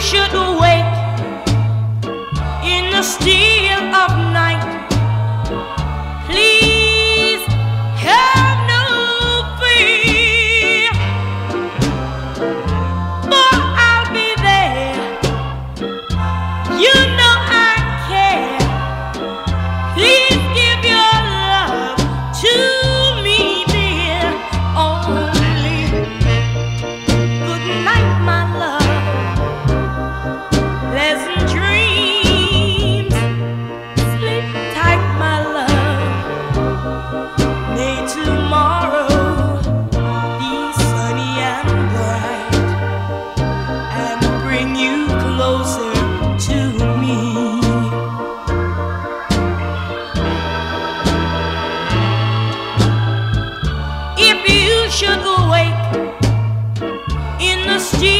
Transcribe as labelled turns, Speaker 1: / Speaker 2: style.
Speaker 1: should wait. trust you.